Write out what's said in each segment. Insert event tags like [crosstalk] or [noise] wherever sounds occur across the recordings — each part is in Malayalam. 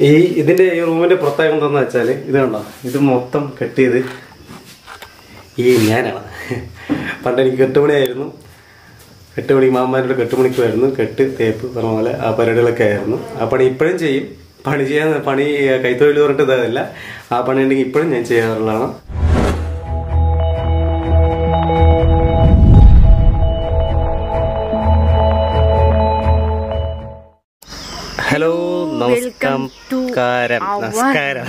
ഈ ഇതിന്റെ ഈ റൂമിന്റെ പ്രത്യേകം എന്താണെന്ന് വെച്ചാൽ ഇത് കണ്ടോ? ഇത് മൊത്തം കെട്ടിയത് ഈ ഞാനാണ്. പണ്ട് എനിക്ക് കെട്ടുപണിയായിരുന്നു. കെട്ടുപണി മാമാരുടെ കെട്ടുപണിക്കുമായിരുന്നു. കെട്ട് തേപ്പ് പറഞ്ഞ പോലെ ആ പരിപാടികളൊക്കെ ആയിരുന്നു. ആ പണി ഇപ്പോഴും ചെയ്യും. പണി ചെയ്യാൻ പണി കൈത്തൊഴിൽ പറഞ്ഞിട്ട് ഇതല്ല. ആ പണി ഉണ്ടെങ്കിൽ ഇപ്പോഴും ഞാൻ ചെയ്യാറുള്ളതാണ്. നമസ്കാരം. നമസ്കാരം.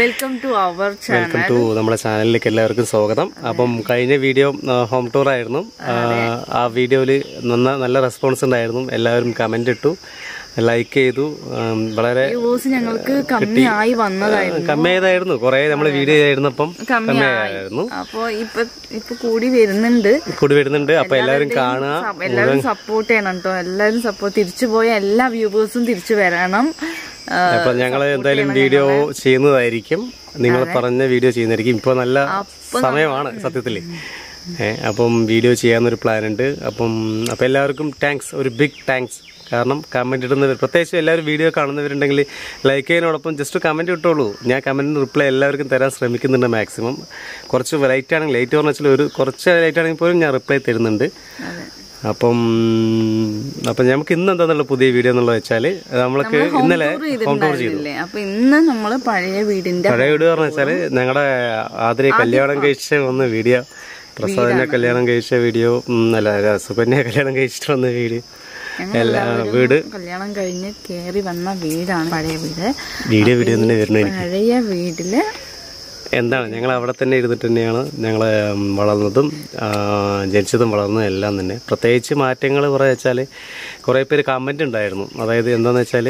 Welcome to our welcome to നമ്മുടെ ചാനലിലേക്ക് എല്ലാവർക്കും സ്വാഗതം. അപ്പം കഴിഞ്ഞ വീഡിയോ ഹോം ടൂർ ആയിരുന്നു ആ, വീഡിയോയിൽ വീഡിയോയിൽ നല്ല റെസ്പോൺസ് ഉണ്ടായിരുന്നു. എല്ലാവരും കമന്റ് ഇട്ടു. ലൈക്ക് ചെയ്തു. വളരെ ഞങ്ങൾക്ക് കമ്മിയായി വന്നതായിരുന്നു. കമ്മിയായതായിരുന്നു കുറെ നമ്മൾ വീഡിയോ ചെയ്തിരുന്നപ്പം കമ്മിയായി കമ്മിയായിരുന്നു അപ്പൊ ഇപ്പൊ ഇപ്പൊ കൂടി വരുന്നുണ്ട്. കൂടി വരുന്നുണ്ട്. അപ്പൊ എല്ലാവരും കാണുക. എല്ലാവരും സപ്പോർട്ട് ചെയ്യണം കേട്ടോ എല്ലാവരും സപ്പോർട്ട് തിരിച്ചു പോയ എല്ലാ വ്യൂവേഴ്സും തിരിച്ചു വരണം. അപ്പൊ ഞങ്ങൾ എന്തായാലും വീഡിയോ ചെയ്യുന്നതായിരിക്കും. നിങ്ങൾ പറഞ്ഞ വീഡിയോ ചെയ്യുന്നതായിരിക്കും. ഇപ്പൊ നല്ല സമയമാണ് സത്യത്തിൽ അപ്പം വീഡിയോ ചെയ്യാന്നൊരു പ്ലാൻ ഉണ്ട്. അപ്പം അപ്പൊ എല്ലാവർക്കും താങ്ക്സ് ഒരു ബിഗ് താങ്ക്സ് കാരണം കമന്റ് ഇടുന്നവർ പ്രത്യേകിച്ച് എല്ലാവരും വീഡിയോ കാണുന്നവരുണ്ടെങ്കിൽ ലൈക്ക് ചെയ്യുന്നതോടൊപ്പം ജസ്റ്റ് കമന്റ് ഇട്ടോളൂ. ഞാൻ കമന്റിന് റിപ്ലൈ എല്ലാവർക്കും തരാൻ ശ്രമിക്കുന്നുണ്ട് മാക്സിമം കുറച്ച് വെറൈറ്റി ആണെങ്കിൽ ലൈറ്റ് പറഞ്ഞാൽ വെച്ചാൽ ഒരു കുറച്ച് ലൈറ്റ് ആണെങ്കിൽ പോലും ഞാൻ റിപ്ലൈ തരുന്നുണ്ട്. അപ്പം അപ്പം നമുക്ക് ഇന്ന് എന്താന്നുള്ള പുതിയ വീഡിയോ എന്നുള്ളത് വെച്ചാൽ നമ്മൾക്ക് ഇന്നലെ ഹോം ടൂർ ചെയ്തു. ഇല്ലേ അപ്പൊ ഇന്ന് നമ്മൾ പഴയ വീടിന്റെ പഴയ വീട് പറഞ്ഞു വെച്ചാൽ ഞങ്ങളുടെ ആതിരെ കല്യാണം കഴിച്ച് വന്ന വീഡിയോ പ്രസാദിനെ കല്യാണം കഴിച്ച വീഡിയോ അല്ല സുകന്യ കല്യാണം കഴിച്ചിട്ട് വന്ന വീഡിയോ എല്ലാ വീട് കല്യാണം കഴിഞ്ഞ് കേറി വന്ന വീടാണ് പഴയ വീട്. വീഡിയോ വീഡിയോ തന്നെ വരുന്നു പഴയ വീട്ടിൽ എന്താണ്? ഞങ്ങൾ അവിടെ തന്നെ ഇരുന്നിട്ട് തന്നെയാണ് ഞങ്ങൾ വളർന്നതും ജനിച്ചതും വളർന്നതും എല്ലാം തന്നെ. പ്രത്യേകിച്ച് മാറ്റങ്ങൾ കുറേ വെച്ചാൽ കുറേ പേര് കമന്റ് ഉണ്ടായിരുന്നു. അതായത് എന്താണെന്ന് വെച്ചാൽ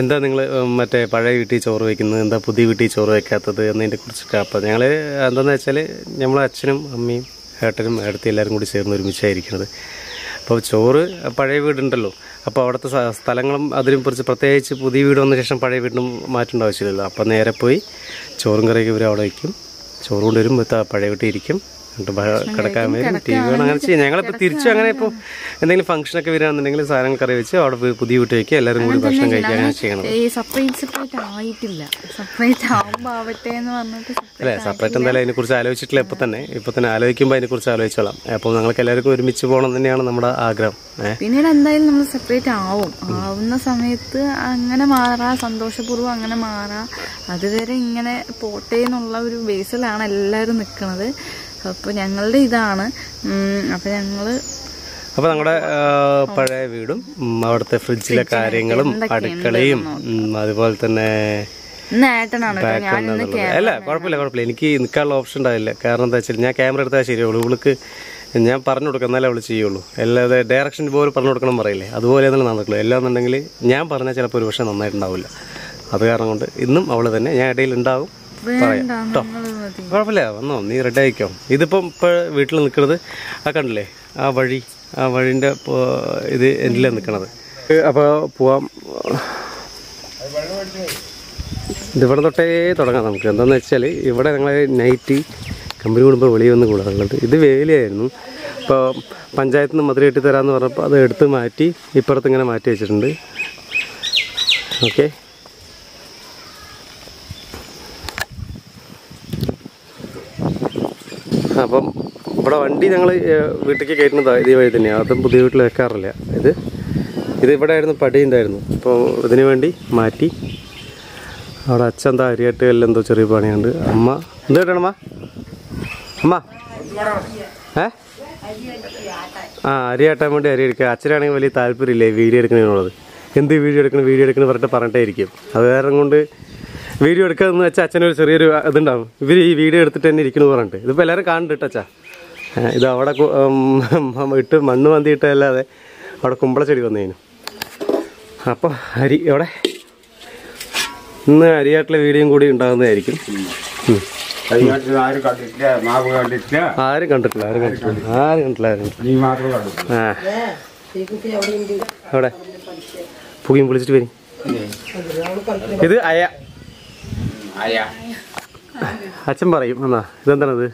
എന്താ നിങ്ങൾ മറ്റേ പഴയ വീട്ടിൽ ചോറ് വയ്ക്കുന്നത് എന്താ പുതിയ വീട്ടിൽ ചോറ് വയ്ക്കാത്തത് എന്നതിന്റെ കുറിച്ചൊക്കെ അപ്പം ഞങ്ങൾ എന്താണെന്ന് വെച്ചാൽ നമ്മളെ അച്ഛനും അമ്മയും ഏട്ടനും ഏട്ടത്തി എല്ലാവരും കൂടി ചേർന്ന് ഒരുമിച്ചായിരിക്കുന്നത്. അപ്പോൾ ചോറ് പഴയ വീടുണ്ടല്ലോ. അപ്പോൾ അവിടുത്തെ സ്ഥലങ്ങളും അതിനും കുറിച്ച് പ്രത്യേകിച്ച് പുതിയ വീട് വന്ന ശേഷം പഴയ വീടിനും മാറ്റേണ്ട ആവശ്യമില്ലല്ലോ. അപ്പോൾ നേരെ പോയി ചോറും കറിയൊക്കെ ഇവർ അവിടെ വയ്ക്കും ചോറ് കൊണ്ടുവരും പഴയ വീട്ടിൽ ഇരിക്കും. കിടക്കാൻ വരും. ടി വി കാണാൻ അങ്ങനെ ചെയ്യും. ഞങ്ങളിപ്പോൾ തിരിച്ചു അങ്ങനെ ഇപ്പോൾ എന്തെങ്കിലും ഫംഗ്ഷൻ ഒക്കെ വരികയാണെന്നുണ്ടെങ്കിൽ സാധനങ്ങൾ കറി വെച്ച് അവിടെ പോയി പുതിയ വീട്ടിൽ വയ്ക്കുക എല്ലാവരും കൂടി ഭക്ഷണം കഴിക്കാൻ ചെയ്യണം ഈ സെപ്പറേറ്റ് എന്തായാലും അതിനെ കുറിച്ച് ആലോചിച്ചിട്ടില്ല ഇപ്പൊ തന്നെ. ഇപ്പൊ തന്നെ ആലോചിക്കുമ്പോൾ അതിനെക്കുറിച്ച് ആലോചിച്ചോളാം. അപ്പോൾ ഞങ്ങൾക്ക് എല്ലാവർക്കും ഒരുമിച്ച് പോകണം തന്നെയാണ് നമ്മുടെ ആഗ്രഹം. പിന്നീട് എന്തായാലും നമ്മൾ സെപ്പറേറ്റ് ആവും. ആവുന്ന സമയത്ത് അങ്ങനെ മാറാ. സന്തോഷപൂർവം അങ്ങനെ മാറാ. അതുവരെ ഇങ്ങനെ പോട്ടെ എന്നുള്ള ഒരു ബേസിലാണ് എല്ലാരും നിൽക്കുന്നത് അപ്പോൾ ഞങ്ങളുടെ ഇതാണ്. അപ്പോൾ ഞങ്ങൾ അപ്പോൾ നമ്മുടെ പഴയ വീടും അവിടുത്തെ ഫ്രിഡ്ജിലെ കാര്യങ്ങളും അടുക്കളയും അതുപോലെ തന്നെ. അല്ല കുഴപ്പമില്ല കുഴപ്പമില്ല. എനിക്ക് നിൽക്കാനുള്ള ഓപ്ഷൻ ഉണ്ടാവില്ല. കാരണം എന്താ വെച്ചാൽ ഞാൻ ക്യാമറ എടുത്താൽ ശരിയുള്ളൂ. ഇവൾക്ക് ഞാൻ പറഞ്ഞു കൊടുക്കാം എന്നാലേ അവൾ ചെയ്യുള്ളൂ. അല്ലാതെ ഡയറക്ഷൻ പോലെ പറഞ്ഞു കൊടുക്കണം പറയില്ലേ. അതുപോലെ തന്നെ നടക്കുള്ളൂ എല്ലാം എന്നുണ്ടെങ്കിൽ ഞാൻ പറഞ്ഞാൽ ചിലപ്പോൾ ഒരു പക്ഷേ നന്നായിട്ടുണ്ടാവില്ല. അത് കാരണം കൊണ്ട് ഇന്നും അവൾ തന്നെ ഞാൻ ഇടയിൽ ഉണ്ടാവും. പറയാം. കേട്ടോ കുഴപ്പമില്ല. വന്നോ നീ റെഡി ആയിക്കോ. ഇതിപ്പം ഇപ്പോൾ വീട്ടിൽ നിൽക്കുന്നത് ആ കണ്ടില്ലേ? ആ വഴി ആ വഴിന്റെ ഇത് എന്തിലാണ് നിൽക്കണത്? അപ്പോൾ പോവാം. ഇതിവിടെ തൊട്ടേ തുടങ്ങാം നമുക്ക്. എന്താണെന്ന് വെച്ചാൽ ഇവിടെ ഞങ്ങൾ നൈറ്റ് കമ്പനി കൂടുമ്പോൾ വെളിയിൽ വന്ന് കൂടാറുള്ളത്. ഇത് വേലിയായിരുന്നു. ഇപ്പോൾ പഞ്ചായത്തിൽ നിന്ന് മധുര കെട്ടി തരാമെന്ന് പറഞ്ഞപ്പോൾ അത് എടുത്ത് മാറ്റി ഇപ്പുറത്ത് ഇങ്ങനെ മാറ്റി വെച്ചിട്ടുണ്ട്. ഓക്കെ. അപ്പം ഇവിടെ വണ്ടി ഞങ്ങൾ വീട്ടിലേക്ക് കയറ്റുന്നത് ഇതേ വഴി തന്നെയാണ് അതും പുതിയ വീട്ടിൽ വെക്കാറില്ല. ഇത് ഇത് ഇവിടെ ആയിരുന്നു പടി ഉണ്ടായിരുന്നു. അപ്പോൾ ഇതിനു വേണ്ടി മാറ്റി. അവിടെ അച്ഛൻ എന്താ അരിയാട്ട് എല്ലാം എന്തോ ചെറിയ പണിയുണ്ട്. അമ്മ എന്ത് കിട്ടണമ്മ അമ്മ? ഏ? ആ അരി ആട്ടാൻ വേണ്ടി അരി എടുക്കുക. അച്ഛനാണെങ്കിൽ വലിയ താല്പര്യമില്ലേ വീഡിയോ എടുക്കുന്നതിനുള്ളത് എന്ത് വീഡിയോ എടുക്കണം? വീഡിയോ എടുക്കണം പറഞ്ഞിട്ട് പറഞ്ഞിട്ടേ ഇരിക്കും. അത് കാരണം കൊണ്ട് വീഡിയോ എടുക്കാന്ന് വെച്ചാൽ അച്ഛനൊരു ചെറിയൊരു ഇതുണ്ടാവും. ഇവർ ഈ വീഡിയോ എടുത്തിട്ട് തന്നെ ഇരിക്കുന്നു പറഞ്ഞിട്ട്. ഇതിപ്പോൾ എല്ലാവരും കാണുന്നുണ്ട് അച്ഛാ. ഇത് അവിടെ ഇട്ട് മണ്ണ് മന്തിയിട്ടല്ലാതെ അവിടെ കുമ്പളച്ചെടി വന്നതിന് അപ്പോൾ അരി അവിടെ ഇന്ന് അരിയാട്ടിലെ വീഡിയോയും കൂടി ഉണ്ടാകുന്നതായിരിക്കും. ആരും കണ്ടിട്ടില്ല മാവ് കണ്ടിട്ടില്ല. ആരും കണ്ടിട്ടില്ല ആരും കണ്ടിട്ടില്ല. ആരും കണ്ടിട്ടില്ല ആ. അവിടെ പുകയും വിളിച്ചിട്ട് വരും. ഇത് അയ അച്ഛൻ പറയും എന്നാ ഇതെന്താണത്?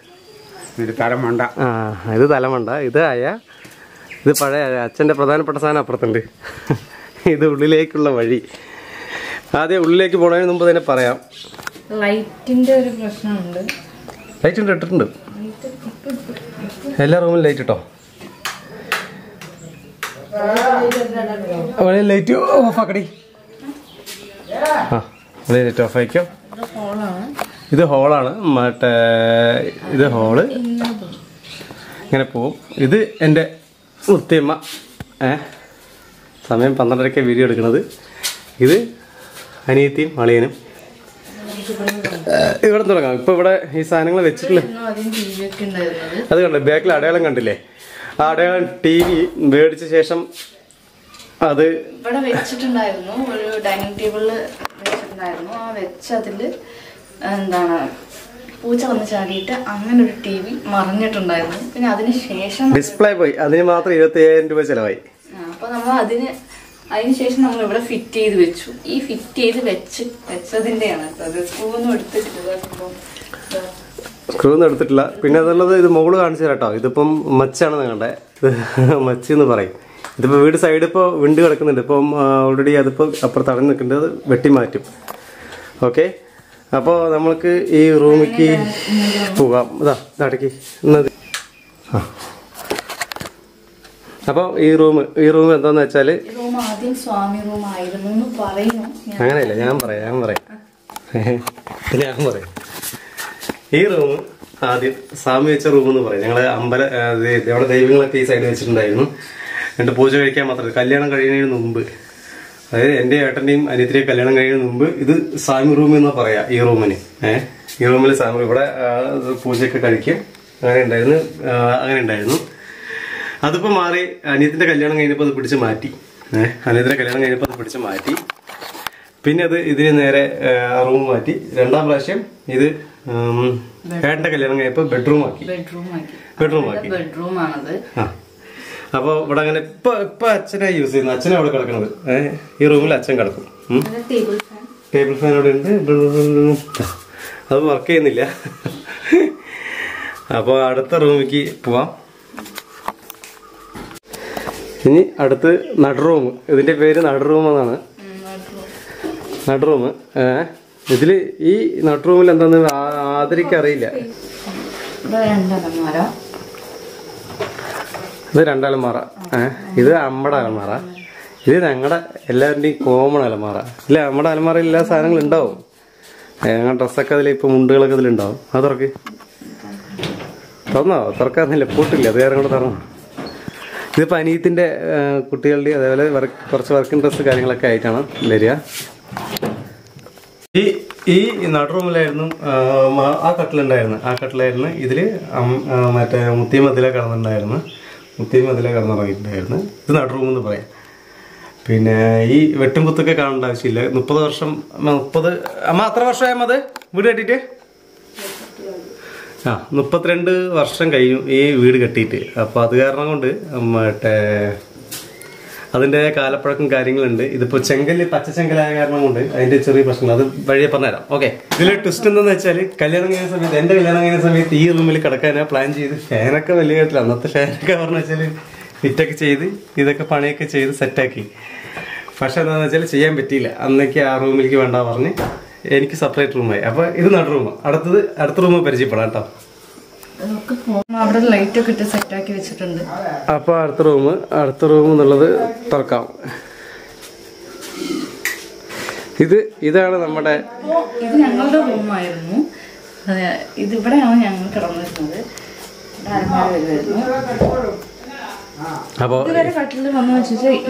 ഇത് തലമണ്ട. ആ ഇത് തലമണ്ട ഇത് അയ ഇത് പഴയ അച്ഛന്റെ പ്രധാനപ്പെട്ട സാധനം അപ്പുറത്തുണ്ട്. ഇത് ഉള്ളിലേക്കുള്ള വഴി. ആദ്യം ഉള്ളിലേക്ക് പോണതിന് മുമ്പ് തന്നെ പറയാം. ലൈറ്റിന്റെ ഒരു പ്രശ്നമുണ്ട്. ലൈറ്റ് ഉണ്ട് ഇട്ടിട്ടുണ്ട് എല്ലാ റൂമിലും ലൈറ്റ് ഇട്ടോ? ലൈറ്റ് ഓഫ് ആക്കടി. ആ ലൈറ്റ് ഓഫ് ആയിക്കോ? ഇത് ഹോളാണ് മറ്റേ ഇത് ഹോൾ ഇങ്ങനെ പോവും. ഇത് എന്റെ മുത്തിയമ്മ ഏ? സമയം പന്ത്രണ്ടരയ്ക്ക് വീഡിയോ എടുക്കുന്നത്. ഇത് അനിയത്തിയും അളിയനും. ഇവിടെ തുടങ്ങാം. ഇപ്പൊ ഇവിടെ ഈ സാധനങ്ങൾ വെച്ചിട്ടില്ല? അത് കണ്ടോ? ബാക്കിൽ അടയാളം കണ്ടില്ലേ? ആ അടയാളം ടി വി മേടിച്ച ശേഷം അത് ഇവിടെ വെച്ചിട്ടുണ്ടായിരുന്നു. ഒരു ഡൈനിങ് ടേബിളിൽ വെച്ചിട്ടുണ്ടായിരുന്നു ആ വെച്ചതിൽ എന്താണ് പൂച്ച വന്ന് ചാടിയിട്ട് അങ്ങനെ ഒരു ടി വി മറിഞ്ഞിട്ടുണ്ടായിരുന്നു. പിന്നെ അതിന് ശേഷം ഡിസ്പ്ലേ പോയി. അതിന് മാത്രം ഇരുപത്തി അയ്യായിരം രൂപ ചെലവായി. അപ്പൊ നമ്മൾ അതിന് അതിന് ശേഷം നമ്മൾ ഇവിടെ ഫിറ്റ് ചെയ്ത് വെച്ചു. ഈ ഫിറ്റ് ചെയ്ത് വെച്ച് വെച്ചതിന്റെയാണ് അത് സ്കൂളൊന്നും എടുത്തിട്ടില്ല. സ്ക്രൂ ഒന്നും എടുത്തിട്ടില്ല. പിന്നെ അതുള്ളത് ഇത് മുകൾ കാണിച്ചു തരാട്ടോ ഇതിപ്പം മച്ചാണ് നിങ്ങളുടെ മച്ചെന്ന് പറയും. ഇതിപ്പോൾ വീട് സൈഡ് ഇപ്പോൾ വിണ്ട് കിടക്കുന്നുണ്ട്. ഇപ്പം ഓൾറെഡി അതിപ്പോൾ അപ്പുറം അടഞ്ഞു നിൽക്കേണ്ടത് വെട്ടി മാറ്റും. ഓക്കെ അപ്പോൾ നമ്മൾക്ക് ഈ റൂമിലേക്ക് പോകാം. ഇതാ ഇതടക്കി എന്നത് ആ. അപ്പോൾ ഈ റൂം ഈ റൂം എന്താന്ന് വെച്ചാൽ അങ്ങനെയല്ല ഞാൻ പറയാം ഞാൻ പറയാം. [laughs] ഞാൻ പറയാം. ഈ റൂം ആദ്യം സ്വാമി വെച്ച റൂം എന്ന് പറയാം. ഞങ്ങൾ അമ്പല നമ്മുടെ ദൈവങ്ങളൊക്കെ ഈ സൈഡ് വെച്ചിട്ടുണ്ടായിരുന്നു. എന്നിട്ട് പൂജ കഴിക്കാൻ മാത്രമല്ല കല്യാണം കഴിയുന്നതിന് മുമ്പ്. അതായത് എന്റെ ഏട്ടന്റെയും അനിയത്തിന്റെയും കല്യാണം കഴിയുന്നതിന് മുമ്പ് ഇത് സാമി റൂം എന്ന് പറയാ ഈ റൂമിന്. ഏഹ് ഈ റൂമിൽ സാമി ഇവിടെ പൂജയൊക്കെ കഴിക്കും. അങ്ങനെ ഉണ്ടായിരുന്നു അങ്ങനെ ഉണ്ടായിരുന്നു. അതിപ്പോ മാറി അനിയത്തിന്റെ കല്യാണം കഴിഞ്ഞപ്പോൾ അത് പിടിച്ച് മാറ്റി. ഏഹ് അനിയത്തിന്റെ കല്യാണം കഴിഞ്ഞപ്പോൾ അത് പിടിച്ച് മാറ്റി. പിന്നെ അത് ഇതിന് നേരെ റൂം മാറ്റി. രണ്ടാം പ്രാവശ്യം ഇത് ഏട്ടന്റെ കല്യാണം കഴിഞ്ഞപ്പോ ബെഡ്റൂം ആക്കി. ബെഡ്റൂം ആക്കി. ബെഡ്റൂം ആക്കി. ബെഡ്റൂം ആണത് അപ്പോൾ ഇവിടെ അങ്ങനെ ഇപ്പൊ ഇപ്പൊ അച്ഛനെ യൂസ് ചെയ്യുന്നത്. അച്ഛനെ അവിടെ കിടക്കുന്നത് ഈ റൂമിൽ അച്ഛൻ കിടക്കും. ടേബിൾ ഫാൻ ടേബിൾ ഫാൻ അവിടെ ഉണ്ട്. അത് വർക്ക് ചെയ്യുന്നില്ല. അപ്പോൾ അടുത്ത റൂമിലേക്ക് പോവാം. ഇനി അടുത്ത് നടുറൂമ് ഇതിന്റെ പേര് നടുറൂം എന്നാണ്. നടുറൂമ് ഏഹ് ഇതിൽ ഈ നടുറൂമിൽ എന്താന്ന് ആ- ഇത് രണ്ടലമാറ ഇത് അമ്മടെ അലമാറ. ഇത് ഞങ്ങളുടെ എല്ലാവരുടെയും കോമൺ അലമാറ. ഇല്ല നമ്മുടെ അലമാറയിൽ എല്ലാ സാധനങ്ങളും ഉണ്ടാവും. ഞങ്ങളുടെ ഡ്രസ്സൊക്കെ അതിൽ ഇപ്പൊ മുണ്ടുകളൊക്കെ ഇതിലുണ്ടാവും അത് തുറക്ക്. തുറന്നോ? തുറക്കാന്നില്ല പൂട്ടില്ല. അത് കാരണം കൂടെ തുറന്നു? ഇതിപ്പോ അനിയത്തിന്റെ കുട്ടികളുടെ അതേപോലെ വർക്ക് കുറച്ച് വർക്കിംഗ് ഡ്രസ്സ് കാര്യങ്ങളൊക്കെ ആയിട്ടാണ് വരിക. ഈ ഈ നടുറൂമിലായിരുന്നു ആ, മ- ആ കട്ടിലുണ്ടായിരുന്നു. ആ കട്ടിലായിരുന്നു ഇതിൽ മറ്റേ മുത്തിയ മതില കിടന്നിട്ടുണ്ടായിരുന്നു മുത്തിയ മതില കടന്നിറങ്ങിയിട്ടുണ്ടായിരുന്നു. ഇത് നടുറൂമെന്ന് പറയാം. പിന്നെ ഈ വെട്ടും കുത്തൊക്കെ കാണേണ്ട ആവശ്യമില്ല. മുപ്പത് വർഷം മുപ്പത് അമ്മ അത്ര വർഷമായ അത്? വീട് കെട്ടിയിട്ട്? ആ മുപ്പത്തിരണ്ട് വർഷം കഴിഞ്ഞു ഈ വീട് കെട്ടിയിട്ട്. അപ്പോൾ അത് കാരണം കൊണ്ട് മറ്റേ അതിന്റെ കാലപ്പഴക്കം കാര്യങ്ങളുണ്ട്. ഇതിപ്പോ ചെങ്കൽ പച്ച ചെങ്കലായ കാരണം കൊണ്ട് അതിന്റെ ചെറിയ പ്രശ്നങ്ങൾ. അത് വഴിയെ പറഞ്ഞുതരാം. ഓക്കെ ഇതിലെ ട്വിസ്റ്റ് എന്താണെന്ന് വെച്ചാൽ കല്യാണം കഴിഞ്ഞ സമയത്ത് എന്റെ കല്യാണം കഴിഞ്ഞ സമയത്ത് ഈ റൂമിൽ കിടക്കാനാ പ്ലാൻ ചെയ്ത് ഫാനൊക്കെ വലിയ കാര്യത്തില്ല അന്നത്തെ ഫാനൊക്കെ പറഞ്ഞു വെച്ചാൽ ഫിറ്റൊക്കെ ചെയ്ത് ഇതൊക്കെ പണിയൊക്കെ ചെയ്ത് സെറ്റാക്കി പക്ഷെ എന്താണെന്ന് വെച്ചാൽ ചെയ്യാൻ പറ്റിയില്ല. അന്നേക്ക് ആ റൂമിലേക്ക് വേണ്ട പറഞ്ഞ് എനിക്ക് സെപ്പറേറ്റ് റൂമായി അപ്പോൾ ഇത് നടു റൂം അടുത്തത് അടുത്ത റൂമ് പരിചയപ്പെടാം കേട്ടോ. നമുക്ക് അവിടെ ലൈറ്റ് ഒക്കെ ഇട്ട് സെറ്റ് ആക്കി വെച്ചിട്ടുണ്ട്. അപ്പൊ അടുത്ത റൂം അടുത്ത റൂം എന്നുള്ളത് തുറക്കാം. ഇത് ഇതാണ് നമ്മുടെ ഇത് ഞങ്ങളുടെ റൂമായിരുന്നു ഇത് ഇവിടെയാണ് ഞങ്ങൾ കിടന്നിരുന്നത്. ഇവിടെ അലമാര വരുമായിരുന്നു അപ്പൊ കട്ടിൽ വന്നു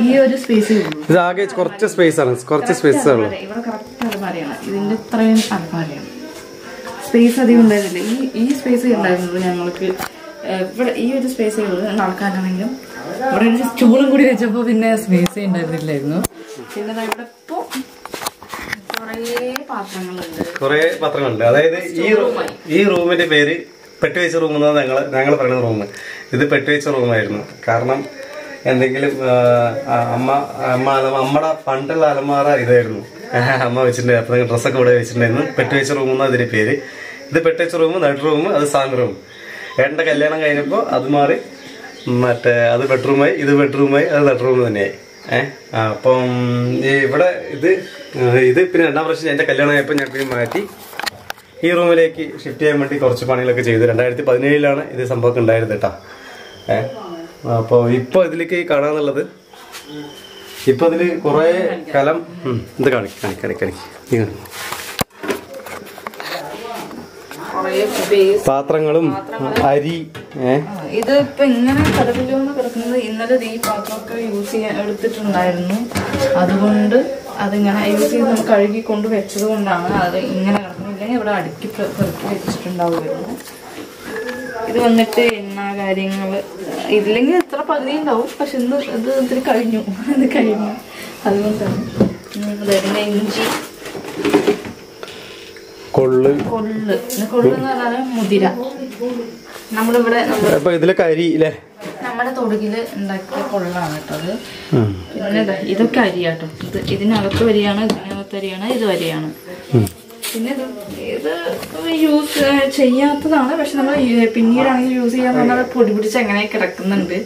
ഈ ഒരു സ്പേസ് ഇത് ആകെ കുറച്ച് സ്പേസ് ആണ്. കുറച്ച് സ്പേസ് ഉള്ളൂ. ഇവിടെ കറക്റ്റ് അലമാരയാണ് ഇതിന്റെ ഇത്രയും അലമാരയാണ് സ്പേസ് അധികം ഉണ്ടായിരുന്നില്ല. ഈ ഈ സ്പേസ് ഉണ്ടായിരുന്നുള്ളൂ ഞങ്ങൾക്ക് ഇവിടെ ഈ ഒരു സ്പേസേ ഉള്ളൂ നടക്കാനാണെങ്കിലും ഇവിടെ ഒരു സ്റ്റൂളും കൂടി വെച്ചപ്പോ പിന്നെ സ്പേസേ ഉണ്ടായിരുന്നില്ലായിരുന്നു. പിന്നെ ഇവിടെ ഇപ്പോ കുറേ പാത്രങ്ങളുണ്ട്. അതായത് ഈ റൂം ഈ റൂമിന്റെ പേര് പെട്ടുവെച്ച റൂം എന്നാണ് ഞങ്ങൾ ഞങ്ങൾ പറയുന്ന റൂം ഇത് പെട്ടുവെച്ച റൂമായിരുന്നു. കാരണം എന്തെങ്കിലും അമ്മ അമ്മ അമ്മയുടെ പണ്ടുള്ള അലമാറ ഇതായിരുന്നു. [laughs] അമ്മ വെച്ചിട്ടുണ്ടായിരുന്നു അപ്പൊ ഡ്രസ്സൊക്കെ ഇവിടെ വെച്ചിട്ടുണ്ടായിരുന്നു. പെട്ടുവെച്ച റൂം എന്നാണ് ഇതിന്റെ പേര്. ഇത് പെട്ടച്ച് റൂം നടു റൂം അത് സാങ് റൂം ഏട്ടന്റെ കല്യാണം കഴിഞ്ഞപ്പോൾ അത് മാറി മറ്റേ അത് ബെഡ്റൂമായി ഇത് ബെഡ്റൂമായി അത് ബെഡ്റൂം തന്നെയായി. ഏ? അപ്പം ഇവിടെ ഇത് ഏഹ്, ഇത് പിന്നെ രണ്ടാം പ്രാവശ്യം എന്റെ കല്യാണം ആയപ്പോൾ ഞാൻ പിന്നെ മാറ്റി. ഈ റൂമിലേക്ക് ഷിഫ്റ്റ് ചെയ്യാൻ വേണ്ടി കുറച്ച് പണികളൊക്കെ ചെയ്തു. രണ്ടായിരത്തി പതിനേഴിലാണ് ഇത് സംഭവം ഉണ്ടായിരുന്നത് കേട്ടോ. ഏ? അപ്പോൾ ഇപ്പോൾ ഇതിലേക്ക് കാണാന്നുള്ളത് ഇപ്പം അതിൽ കുറേ കലം ഇത് കാണി കാണി പാത്രങ്ങളും അരി ഇത് ഇപ്പൊ ഇങ്ങനെ കടപ്പിലോന്ന് കിടക്കുന്നത് ഇന്നലെ ഈ പാത്രമൊക്കെ യൂസ് ചെയ്യാൻ എടുത്തിട്ടുണ്ടായിരുന്നു. അതുകൊണ്ട് അതിങ്ങനെ യൂസ് ചെയ്ത് നമ്മൾ കഴുകി കൊണ്ട് വെച്ചത് കൊണ്ടാണ് അത് ഇങ്ങനെ കിടക്കുന്നില്ലെങ്കിൽ ഇവിടെ അടുക്കി പെറുക്കി വെച്ചിട്ടുണ്ടാവുമായിരുന്നു. ഇത് വന്നിട്ട് എണ്ണ കാര്യങ്ങൾ ഇതില്ലെങ്കിൽ എത്ര പകുതി ഉണ്ടാവും. പക്ഷെ ഇന്ന് ഇത് ഇതിൽ കഴിഞ്ഞു. [laughs] ഇത് കഴിഞ്ഞു. അതുകൊണ്ടാണ്. ഇഞ്ചി കൊള്ള്. കൊള്ള്. ഇത് കൊള്ള് എന്ന് പറഞ്ഞാൽ മുതിര. നമ്മളിവിടെ അപ്പൊ ഇതിലെ കരി അല്ലേ നമ്മുടെ തൊടുകിൽ ഉണ്ടാക്കിയ കൊള്ളാണ് കേട്ടോ അത്. പിന്നെ ഇതൊക്കെ അരിയാട്ടോ. ഇത് ഇതിനകത്ത് വരികയാണ് ഇതിനകത്ത് അരിയാണ് ഇത് വരികയാണ് പിന്നെ ഇത് ഇത് യൂസ് ചെയ്യാത്തതാണ്. പക്ഷെ നമ്മൾ പിന്നീടാണെങ്കിൽ യൂസ് ചെയ്യാൻ പറഞ്ഞാൽ പൊടി പിടിച്ച് അങ്ങനെ കിടക്കുന്നുണ്ട്.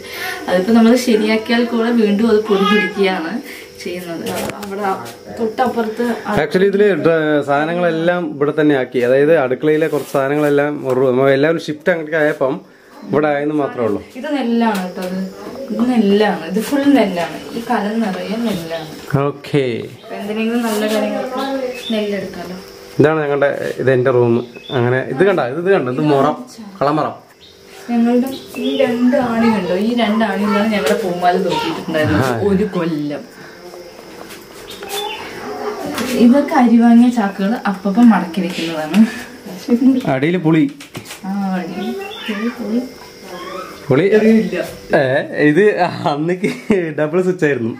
അതിപ്പോ നമ്മൾ ശരിയാക്കിയാൽ കൂടെ വീണ്ടും അത് പൊടി പിടിക്കുകയാണ്. ചെയ്യുന്നത്. അത് അവിടെ തൊട്ടപ്പുറത്ത് ആ- ആക്ച്വലി ഇതിൽ സാധനങ്ങളെല്ലാം ഇവിടെ തന്നെ ആക്കി. അതായത് അടുക്കളയിലെ കുറച്ച് സാധനങ്ങളെല്ലാം എല്ലാവരും ഷിഫ്റ്റ് അങ്ങോട്ട് ആയപ്പം ഇവിടെ ആയെന്ന് മാത്രമേ ഉള്ളൂ. ഇത് നെല്ലാണ് കേട്ടോ അത്. ഇത് നെല്ലാണ്. ഇത് ഫുൾ നെല്ലാണ്. ഈ കലം നിറയെ നെല്ലാണ്. ഓക്കേ അപ്പൊ എന്തിനെങ്കിലും നല്ല കാര്യങ്ങൾക്ക് നെല്ലെടുക്കാലോ. ഇതാണ് ഞങ്ങളുടെ ഇത് എന്റെ റൂം അങ്ങനെ ഇത് കണ്ട? ഇത് ഇത് കണ്ട? ഇത് മുറം. കളമറം. ഞങ്ങളുടെ ഈ രണ്ട് ആണി കണ്ടോ? ഈ രണ്ട് ആണിയിലാണ് ഞങ്ങളുടെ പൂമാല നോക്കിയിട്ടുണ്ടായിരുന്നത് ഒരു കൊല്ലം. ഇതൊക്കെ അരി വാങ്ങിയ ചാക്കുകൾ അപ്പം മടക്കി വെക്കുന്നതാണ്. അടിയിൽ പുളി. പുളി, ഏ ഇത് അന്നേക്ക് ഡബിൾ സ്വിച്ച് ആയിരുന്നു.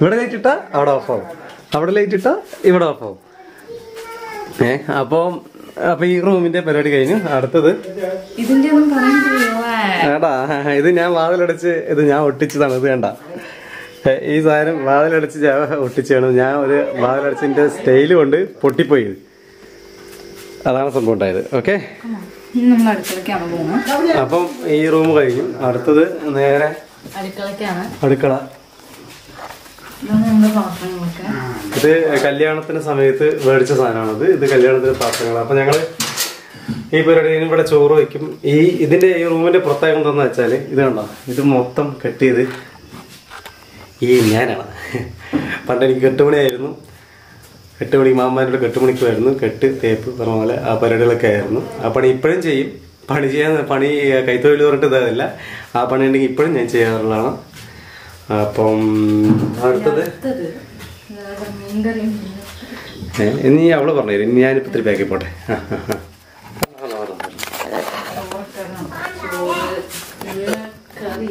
ഇവിടെ ലൈറ്റ് ഇട്ടാ അവിടെ ഓഫ് ആവും. അവിടെ ലൈറ്റ് ഇട്ടാ ഇവിടെ ഓഫ് ആവും. ഏ അപ്പം അപ്പൊ ഈ റൂമിന്റെ പരിപാടി കഴിഞ്ഞു. അടുത്തത്? ഇതിന്റെ ഒന്നും പറയാൻ ഏടാ ഇത് ഞാൻ വാതിലടച്ച് ഇത് ഞാൻ ഒട്ടിച്ചതാണ്. ഇത് വേണ്ട. ഈ സാധനം വാതിലടച്ച് ഒട്ടിച്ചു ഒട്ടിച്ചാണ്. ഞാൻ ഒരു വാതിലടച്ചിന്റെ സ്റ്റൈൽ കൊണ്ട് പൊട്ടിപ്പോയി. അതാണ് സംഭവം ഉണ്ടായത്. ഓക്കെ അപ്പം ഈ റൂം കഴിഞ്ഞു. അടുത്തത് നേരെ അടുക്കളക്കാണ് അടുക്കള. ഇത് കല്യാണത്തിന് സമയത്ത് മേടിച്ച സാധനമാണത് ഇത്. കല്യാണത്തിന്റെ പാത്രങ്ങൾ അപ്പൊ ഞങ്ങൾ ഈ പരിപാടി ഇവിടെ ചോറ് വെക്കും. ഈ ഇതിന്റെ ഈ റൂമിന്റെ പ്രത്യേകത എന്താന്ന് വെച്ചാൽ ഇത് കണ്ടോ? ഇത് മൊത്തം കെട്ടിയത് ചെയ്ത് ഈ ഞാനാണ് പണ്ട് എനിക്ക് കെട്ടുമണിയായിരുന്നു കെട്ടുമണി മാമ്മാരുടെ കെട്ടുമണിക്ക് വരുന്നു കെട്ട് തേപ്പ് പറഞ്ഞ പോലെ ആ പരിപാടികളൊക്കെ ആയിരുന്നു ആ പണി ഇപ്പോഴും ചെയ്യും പണി ചെയ്യാൻ പണി കൈത്തൊഴിൽ പറഞ്ഞിട്ട് ഇതല്ല ആ പണി ഉണ്ടെങ്കിൽ ഇപ്പോഴും ഞാൻ ചെയ്യാറുള്ളതാണ് അപ്പം അടുത്തത് ഇനി അവൾ പറഞ്ഞു തരും ഇനി ഞാനിപ്പോ ഇത്തിരി പാക്കി പോട്ടെ. കറി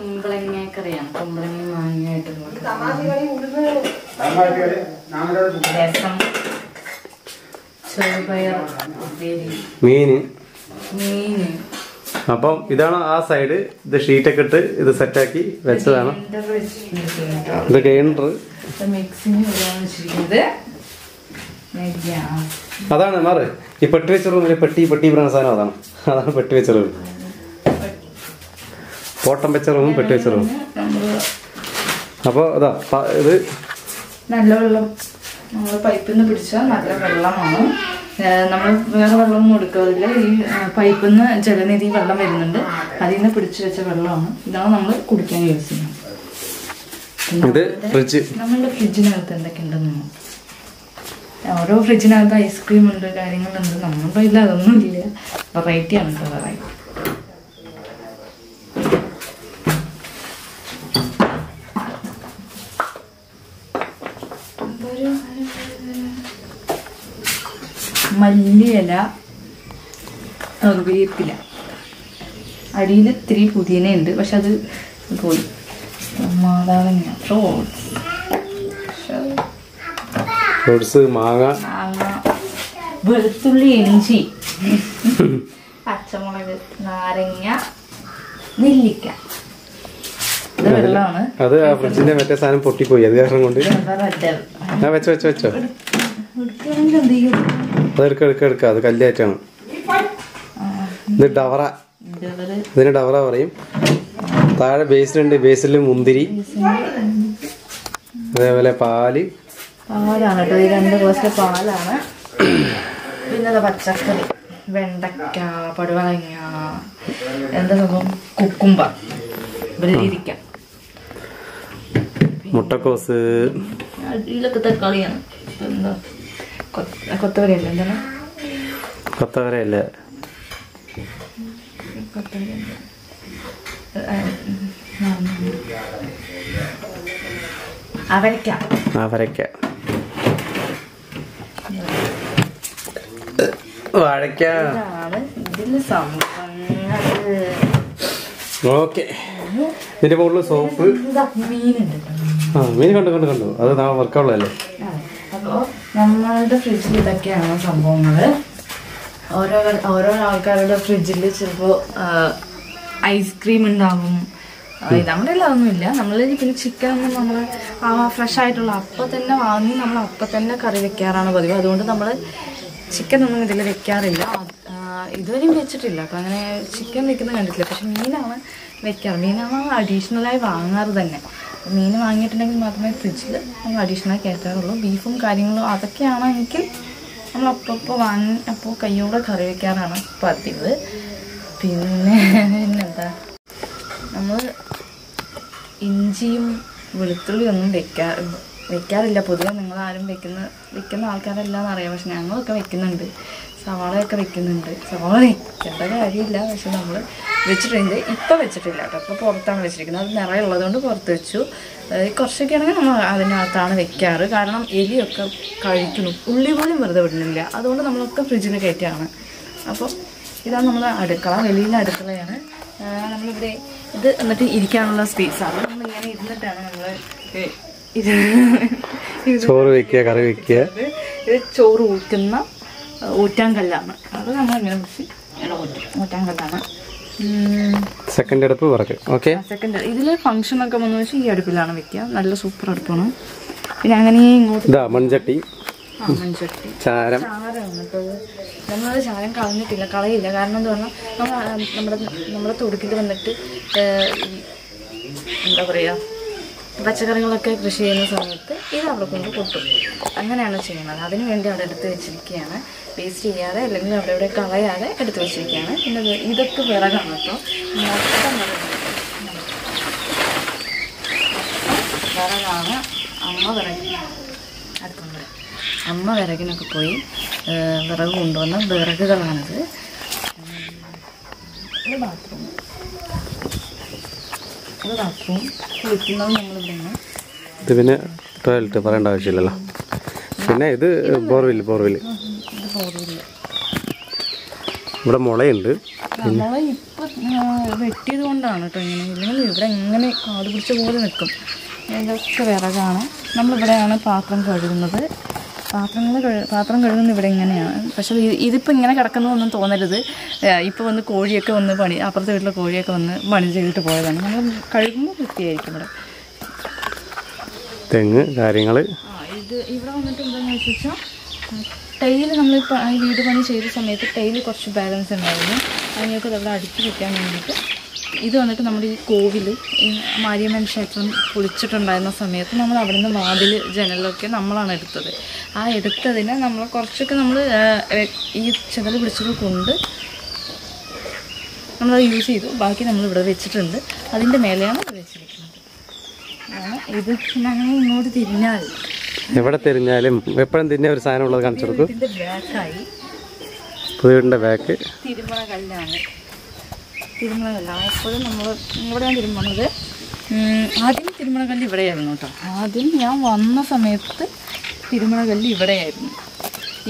കുമ്പളങ്ങ കറിയാണ് കുമ്പളങ്ങ. മാങ്ങയായിട്ടുള്ള രസം. ചെറുപയർ ഉപ്പേരി. മീന്. മീന്. അപ്പം ഇതാണ് ആ സൈഡ്. ഇത് ഷീറ്റൊക്കെ ഇട്ട് ഇത് സെറ്റാക്കി വെച്ചതാണ്. ഇത് ഗ്യാസ്. അതാണ് മാറ്. ഈ പെട്ടി വെച്ച റൂമിൽ പെട്ടി പെട്ടി പറയുന്ന സാധനം അതാണ്. അതാണ് പെട്ടി വെച്ച റൂം. പോട്ടം വെച്ച റൂമും പെട്ടി വെച്ച റൂമും അപ്പോൾ അതാ ഇത് നല്ല വെള്ളം. നമ്മൾ പൈപ്പിൽ നിന്ന് പിടിച്ചാൽ നല്ല വെള്ളമാണ്. നമ്മൾ വേറെ വെള്ളമൊന്നും എടുക്കാറില്ല. ഈ പൈപ്പിൽ നിന്ന് ജലനിധി വെള്ളം വരുന്നുണ്ട്. അതിൽ നിന്ന് പിടിച്ചു വെച്ച വെള്ളമാണ്. ഇതാണ് നമ്മൾ കുടിക്കാൻ യൂസ് ചെയ്യുന്നത്. ഇത് ഫ്രിഡ്ജ്. നമ്മളുടെ ഫ്രിഡ്ജിനകത്ത് എന്തൊക്കെ ഉണ്ടെന്ന്. ഓരോ ഫ്രിഡ്ജിനകത്ത് ഐസ്ക്രീം ഉണ്ട് കാര്യങ്ങളുണ്ട്. നമ്മളുടെ ഇല്ല അതൊന്നും ഇല്ല വെറൈറ്റി ആണ് വെറൈറ്റി. മല്ലിയില കറിവേപ്പില. അടിയിൽ ഇത്തിരി പുതിയനയുണ്ട് പക്ഷെ അത് പോയി. മാതാവങ്ങ ഫ്രോട്ട്സ് ഫ്രൂട്ട്സ് മാങ്ങ. വെളുത്തുള്ളി ഇഞ്ചി പച്ചമുളക് നാരങ്ങ നെല്ലിക്ക. വെള്ളമാണ്. അത് ആ ഫ്രിഡ്ജിന്റെ മറ്റേ സാധനം പൊട്ടിപ്പോയി അത് കാരണം കൊണ്ട്. വെച്ചോ വെച്ചോ വെച്ചോ. എടുക്കുകയാണെങ്കിൽ എന്ത് ചെയ്യും അത് എടുക്ക എടുക്ക. അത് കല്ലേറ്റാണ് ഇത് ഡവറ. ഇതിന് ഡവറ പറയും. താഴെ ബേസിലുണ്ട്. ബേസിൽ മുന്തിരി. അതേപോലെ പാൽ. പാലാണ് കേട്ടോ. ഈ രണ്ട് ഗ്ലാസ്സിലെ പാലാണ്. പിന്നെ പച്ചക്കറി. വെണ്ടക്ക പടുവളങ്ങ എന്താ സംഭവം? കുക്കുമ്പ. വെള്ളിരിക്ക മുട്ടക്കോസ്. ഇതിലൊക്കെ തക്കാളിയാണ്. എന്താ? കൊത്തവരി അല്ല എന്താണ്? കൊത്തവരയല്ലേ? അല്ല. അവരക്ക. അവരക്ക. വാഴക്ക. ഓക്കെ. ഇതിന്റെ മുകളിൽ സോപ്പ്. മീൻ കണ്ടു കണ്ടു കണ്ടു. അത് നാ വർക്കുള്ളതല്ലേ നമ്മളുടെ ഫ്രിഡ്ജിൽ ഇതൊക്കെയാണ് സംഭവങ്ങൾ ഓരോ ഓരോ ആൾക്കാരുടെ ഫ്രിഡ്ജിൽ ചിലപ്പോൾ ഐസ്ക്രീം ആ, ഇത് നമ്മുടെ ഒന്നുമില്ല നമ്മൾ പിന്നെ ചിക്കൻ ഒന്നും നമ്മൾ ഫ്രഷ് ആയിട്ടുള്ള അപ്പം തന്നെ വാങ്ങി നമ്മൾ അപ്പം തന്നെ കറി വെക്കാറാണ് പതിവ്. അതുകൊണ്ട് നമ്മൾ ചിക്കൻ ഒന്നും ഇതിൽ വെക്കാറില്ല. ആ, ഇതുവരെയും വെച്ചിട്ടില്ല. അപ്പം അങ്ങനെ ചിക്കൻ വെക്കുന്നത് കണ്ടിട്ടില്ല. പക്ഷെ മീനാണ് വെക്കാറ്. മീനാണ് അഡീഷണലായി വാങ്ങാറ് തന്നെ. മീൻ വാങ്ങിയിട്ടുണ്ടെങ്കിൽ മാത്രമേ ഫ്രിഡ്ജിൽ നമ്മൾ അഡീഷണലായി കയറ്റാറുള്ളൂ. ബീഫും കാര്യങ്ങളും അതൊക്കെയാണെങ്കിൽ നമ്മൾ അപ്പോൾ വാങ്ങി അപ്പോൾ കയ്യോടെ കറി വയ്ക്കാറാണ് പതിവ്. പിന്നെ പിന്നെന്താ? നമ്മൾ ഇഞ്ചിയും വെളുത്തുള്ളിയും ഒന്നും വെക്കാ വെക്കാറില്ല. പൊതുവെ നിങ്ങളാരും വെക്കുന്ന വെക്കുന്ന ആൾക്കാരെല്ലാം എന്നറിയാം പക്ഷെ ഞങ്ങളൊക്കെ വെക്കുന്നുണ്ട്. സവാളയൊക്കെ വെക്കുന്നുണ്ട്. സവാള വെക്കേണ്ട കാര്യമില്ല. പക്ഷെ നമ്മൾ വെച്ചിട്ടുണ്ട്. ഇപ്പം വെച്ചിട്ടില്ല കേട്ടോ. ഇപ്പോൾ പുറത്താണ് വെച്ചിരിക്കുന്നത്. അത് നിറയെ ഉള്ളതുകൊണ്ട് പുറത്ത് വെച്ചു. കുറച്ചൊക്കെ ആണെങ്കിൽ നമ്മൾ അതിനകത്താണ് വെക്കാറ്. കാരണം എലിയൊക്കെ കഴിക്കുന്നു. ഉള്ളി പോലും വെറുതെ വിടുന്നില്ല. അതുകൊണ്ട് നമ്മളൊക്കെ ഫ്രിഡ്ജിൽ കയറ്റിയാണ്. അപ്പോൾ ഇതാണ് നമ്മൾ അടുക്കള വെളിയിലെ അടുക്കളയാണ്. നമ്മളിവിടെ ഇത് എന്നിട്ട് ഇരിക്കാനുള്ള സ്പേസാണ് നമ്മൾ ഇങ്ങനെ ഇരുന്നിട്ടാണ് നമ്മൾ ഇത് ചോറ് വെക്കുക കറി വെക്കുക. ഇത് ചോറ് ഊറ്റുന്ന ഊറ്റാങ്കല്ലാണ്. അത് നമ്മൾ ഇങ്ങനെ പിടിച്ച് ഇങ്ങനെ ഊറ്റും. ഊറ്റാങ്കല്ലാണ്. സെക്കൻഡ് അടുപ്പ് വറക്ക്. ഓക്കെ സെക്കൻഡ് ഇതിൽ ഫംഗ്ഷനൊക്കെ വന്നു വെച്ചാൽ ഈ അടുപ്പിലാണ് വെക്കുക. നല്ല സൂപ്പർ അടുപ്പാണ്. പിന്നെ അങ്ങനെ ഇങ്ങോട്ട് മൺചട്ടി. ആ, മൺചട്ടി. ചാരം. നമ്മളത് ചാരം കളഞ്ഞിട്ടില്ല കളയില്ല. കാരണം എന്താ പറഞ്ഞാൽ നമ്മൾ നമ്മുടെ നമ്മുടെ തൊടുക്കിൽ വന്നിട്ട് എന്താ പറയുക പച്ചക്കറികളൊക്കെ കൃഷി ചെയ്യുന്ന സമയത്ത് ഇത് അവിടെ കൊണ്ട് കൊട്ടും. അങ്ങനെയാണ് ചെയ്യുന്നത്. അതിന് വേണ്ടി അവിടെ എടുത്ത് വെച്ചിരിക്കുകയാണ്. വേസ്റ്റ് ചെയ്യാതെ അല്ലെങ്കിൽ അവിടെ ഇവിടെ കളയാതെ എടുത്ത് വെച്ചിരിക്കുകയാണ്. പിന്നെ ഇത് ഇതൊക്കെ വിറകാണ് കേട്ടോ. വിറകാണ്. അമ്മ വിറകിന് അടുത്തുണ്ട് അമ്മ വിറകിനൊക്കെ പോയി വിറക് കൊണ്ടുവന്ന വിറകുകളാണിത്. ബാത്റൂം. ഇത് ബാത്റൂം കുളിക്കുന്നത് നമ്മളിവിടെയാണ് ഇത് പിന്നെ ടോയ്ലറ്റ് പറയേണ്ട ആവശ്യമില്ലല്ലോ. പിന്നെ ഇത് ഇത് ബോർവെല്ല് ഇവിടെ മുളയുണ്ട്. ഇപ്പൊ വെട്ടിയത് കൊണ്ടാണ് കേട്ടോ ഇങ്ങനെ. ഇല്ലെങ്കിൽ ഇവിടെ എങ്ങനെ കാട് പിടിച്ച പോലെ നിൽക്കും ഇതൊക്കെ വിറകാണ്. നമ്മളിവിടെയാണ് പാത്രം കഴുകുന്നത്. പാത്രങ്ങൾ കഴു പാത്രം കഴുകുന്നത് ഇവിടെ ഇങ്ങനെയാണ്. പക്ഷേ ഇത് ഇതിപ്പോൾ ഇങ്ങനെ കിടക്കുന്നതൊന്നും തോന്നരുത്. ഇപ്പോൾ വന്ന് കോഴിയൊക്കെ വന്ന് പണി അപ്പുറത്തെ വീട്ടിലെ കോഴിയൊക്കെ വന്ന് പണി ചെയ്തിട്ട് പോയതാണ്. നമ്മൾ കഴുകുമ്പോൾ വൃത്തിയായിരിക്കും ഇവിടെ. തെങ്ങ് കാര്യങ്ങൾ ആ ഇത് ഇവിടെ വന്നിട്ട് എന്താണെന്ന് വെച്ചാൽ ടൈൽ നമ്മളിപ്പോൾ ഈ വീട് പണി ചെയ്ത സമയത്ത് ടൈൽ കുറച്ച് ബാലൻസ് ഉണ്ടായിരുന്നു. അതിനൊക്കെ നമ്മൾ അടുത്ത് വെക്കാൻ വേണ്ടിയിട്ട് ഇത് വന്നിട്ട് നമ്മുടെ ഈ കോവിൽ ഈ മാരിയമ്മൻ ക്ഷേത്രം പൊളിച്ചിട്ടുണ്ടായിരുന്ന സമയത്ത് നമ്മൾ അവിടെ നിന്ന് വാതിൽ ജനലൊക്കെ നമ്മളാണ് എടുത്തത്. ആ എടുത്തതിന് നമ്മൾ കുറച്ചൊക്കെ നമ്മൾ ഈ ചെതൽ പിടിച്ചത് കൊണ്ട് നമ്മളത് യൂസ് ചെയ്തു. ബാക്കി നമ്മൾ ഇവിടെ വെച്ചിട്ടുണ്ട്. അതിന്റെ മേലെയാണ് വെച്ചിരിക്കുന്നത്. ഇത് ഞങ്ങൾ അങ്ങനെ ഇങ്ങോട്ട് തിരിഞ്ഞാൽ എവിടെ തിരിഞ്ഞാലും എപ്പോഴും തിന്നെ ഒരു സാധനം ഉള്ളത് കാണിച്ചു കൊടുക്കും. പുതിയ ബാക്ക് തിരുമണ കല്ലാണ്. തിരുമണ കല്ലാണ് എപ്പോഴും നമ്മൾ ഇവിടെയാണ് തിരുമണത് ആദ്യം തിരുമണകല്ല് ഇവിടെയായിരുന്നു കേട്ടോ. ആദ്യം ഞാൻ വന്ന സമയത്ത് തിരുമണകല്ല് ഇവിടെയായിരുന്നു.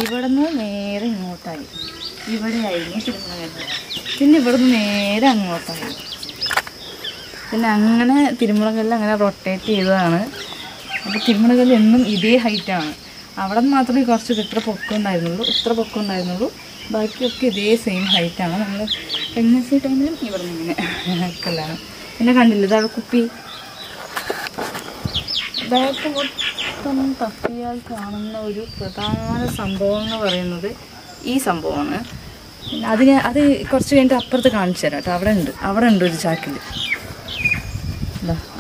ഇവിടെ നിന്ന് നേരെ ഇങ്ങോട്ടായി. ഇവിടെയായിരുന്നു തിരുമണകല്ല് പിന്നെ ഇവിടെ നിന്ന് നേരെ അങ്ങോട്ടായി. പിന്നെ അങ്ങനെ തിരുമുളകല്ല് അങ്ങനെ റൊട്ടേറ്റ് ചെയ്തതാണ്. അപ്പോൾ തിരുമുളകല്ല് എന്നും ഇതേ ഹൈറ്റാണ് അവിടെ നിന്ന് മാത്രമേ കുറച്ച് ഇത്ര പൊക്കം ഉണ്ടായിരുന്നുള്ളൂ ഇത്ര പൊക്കം ഉണ്ടായിരുന്നുള്ളൂ. ബാക്കിയൊക്കെ ഇതേ സെയിം ഹൈറ്റാണ് നമ്മൾ പ്രഗ്നൻസി ടൈമിലും ഇവിടുന്ന് ഇങ്ങനെ കല്യാണം. പിന്നെ കണ്ടില്ല ഇതാ കുപ്പി. ബാക്ക് മൊത്തം തപ്പിയാൽ കാണുന്ന ഒരു പ്രധാന സംഭവം എന്ന് പറയുന്നത് ഈ സംഭവമാണ്. പിന്നെ അതിന് അത് കുറച്ച് കഴിഞ്ഞിട്ട് അപ്പുറത്ത് കാണിച്ചു തരാം കേട്ടോ. അവിടെ ഉണ്ട്. അവിടെ ഉണ്ട് ഒരു ചാക്കിൽ.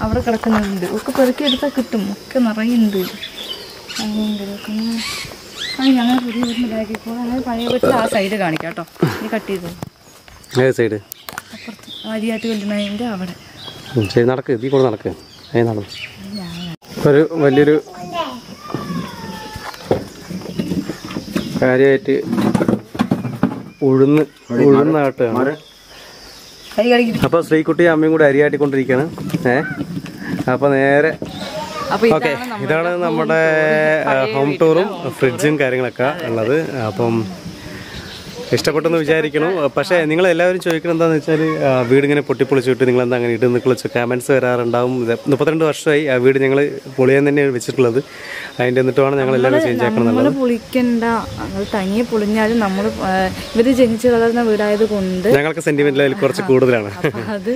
അവിടെ കിടക്കുന്നുണ്ട്. ഒക്കെ പെറുക്കി എടുത്താൽ കിട്ടും. ഒക്കെ നിറയുണ്ട്. അങ്ങനെ ഞങ്ങൾ പുതിയ വീട്ടിൽ പോകും അങ്ങനെ പഴയ വീട്ടിൽ ആ സൈഡ് കാണിക്കാം കേട്ടോ. ഇത് കട്ട് ചെയ്തു? ഏത് സൈഡ് അപ്പുറത്ത് ആദ്യമായിട്ട് കൊല്ലുന്നതിന്റെ അവിടെ ശരി നടക്ക്. ഇതിൽ കൂടെ നടക്ക്. അതിന് നടന്നു. ഒരു വലിയൊരു കാര്യമായിട്ട് ഉഴുന്ന് ഉഴുന്നാട്ടാണ് അപ്പോൾ ശ്രീകുട്ടി അമ്മയും കൂടെ അരിയാട്ടിക്കൊണ്ടിരിക്കുകയാണ് ഏ? അപ്പൊ നേരെ അപ്പൊ ഓക്കെ. ഇതാണ് നമ്മുടെ ഹോം ടൂറും ഫ്രിഡ്ജും കാര്യങ്ങളൊക്കെ ഉള്ളത്. അപ്പം ഇഷ്ടപ്പെട്ടെന്ന് വിചാരിക്കണം. പക്ഷേ നിങ്ങൾ എല്ലാവരും ചോദിക്കുന്നത് എന്താണെന്ന് വെച്ചാൽ വീട് ഇങ്ങനെ പൊട്ടിപ്പൊളിച്ചിട്ട് നിങ്ങൾ എന്താ അങ്ങനെ ഇട്ട് കുളിച്ച് കമൻസ് വരാറുണ്ടാവും. മുപ്പത്തിരണ്ട് വർഷമായി ആ വീട് ഞങ്ങൾ പൊളിയാൻ തന്നെ വെച്ചിട്ടുള്ളത്. അതിന്റെ എന്നിട്ട് വേണം ഞങ്ങൾ എല്ലാവരും ചേഞ്ച് ആക്കണം പൊളിക്കണ്ട. അത് തനിയെ പൊളിഞ്ഞാലും നമ്മൾ ഇവർ ജനിച്ചു വളർന്ന വീടായത് കൊണ്ട് ഞങ്ങൾക്ക് സെന്റിമെന്റ് അതിൽ കുറച്ച് കൂടുതലാണ്. അത്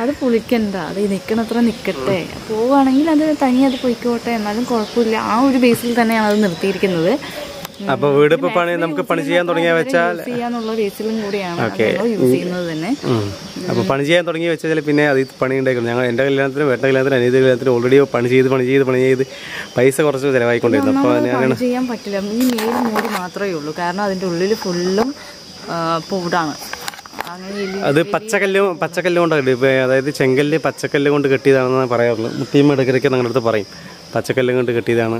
അത് പൊളിക്കണ്ട. അത് നിൽക്കണത്ര നിൽക്കട്ടെ പോവുകയാണെങ്കിൽ അത് തനിയെ അത് പൊയ്ക്കോട്ടെ. എന്നാലും കുഴപ്പമില്ല. ആ ഒരു ബേസിൽ തന്നെയാണ് അത് നിർത്തിയിരിക്കുന്നത്. അപ്പോൾ വീട് ഇപ്പൊ പണി നമുക്ക് പണി ചെയ്യാൻ തുടങ്ങിയ വെച്ചാൽ അപ്പൊ പണി ചെയ്യാൻ തുടങ്ങി വെച്ചാൽ പിന്നെ അത് പണി ഉണ്ടായിരുന്നു ഞങ്ങൾ എന്റെ കല്യാണത്തിനും വേട്ട കല്യാണത്തിനും അനീതി കല്യാണത്തിനും ഓൾറെഡി പണി ചെയ്ത് പണി ചെയ്ത് പണി ചെയ്ത് പൈസ കുറച്ച് ചെലവായിക്കൊണ്ടിരുന്നു. അപ്പൊ ഞാൻ ചെയ്യാൻ പറ്റില്ല. ഈ മേൽ മൂടി മാത്രമേ ഉള്ളൂ. കാരണം അതിന്റെ ഉള്ളിൽ ഫുള്ളും പൂടാണ്. അത് പച്ചക്കല്ല് പച്ചക്കല്ല് കൊണ്ടാണ് അതായത് ചെങ്കല്ല് പച്ചക്കല്ല് കൊണ്ട് കെട്ടിയതാണെന്ന് പറയാറുള്ളൂ മുത്തീമ്മ ഇടയ്ക്കിടയ്ക്ക് ഞങ്ങളുടെ അടുത്ത് പറയും. പച്ചക്കല്ല് കൊണ്ട് കെട്ടിയതാണ്.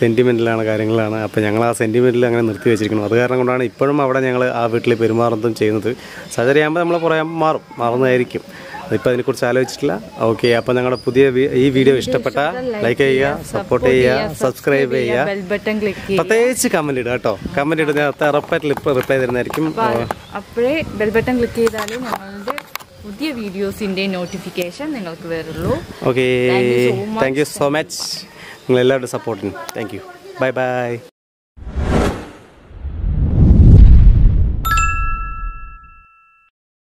സെന്റിമെന്റിലാണ് കാര്യങ്ങളാണ്. അപ്പോൾ ഞങ്ങൾ ആ സെന്റിമെന്റിൽ അങ്ങനെ നിർത്തി വെച്ചിരിക്കണം അത് കാരണം കൊണ്ടാണ് ഇപ്പോഴും അവിടെ ഞങ്ങൾ ആ വീട്ടിൽ പെരുമാറുന്നതും ചെയ്യുന്നത്. സഹചര്യമാകുമ്പോൾ നമ്മൾ പറയാൻ മാറും. മാറുന്നതായിരിക്കും. അതിപ്പോൾ അതിനെക്കുറിച്ച് ആലോചിച്ചിട്ടില്ല. ഓക്കെ അപ്പോൾ ഞങ്ങളുടെ പുതിയ ഈ വീഡിയോ ഇഷ്ടപ്പെട്ട ലൈക്ക് ചെയ്യുക സപ്പോർട്ട് ചെയ്യുക സബ്സ്ക്രൈബ് ചെയ്യുക പ്രത്യേകിച്ച് കമന്റ് ഇടുക കേട്ടോ. കമന്റ് ഇടുന്ന ഉറപ്പായിട്ട് റിപ്ലൈ തരുന്നതായിരിക്കും. അപ്പോഴേ ബെൽ ബട്ടൺ ക്ലിക്ക് ചെയ്താലേ ഞങ്ങളുടെ പുതിയ വീഡിയോസിന്റെ നോട്ടിഫിക്കേഷൻ നിങ്ങൾക്ക് വരുള്ളൂ. Okay thank you so much നിങ്ങൾ എല്ലാവരുടെ സപ്പോർട്ടിന് താങ്ക് യു ബൈ ബൈ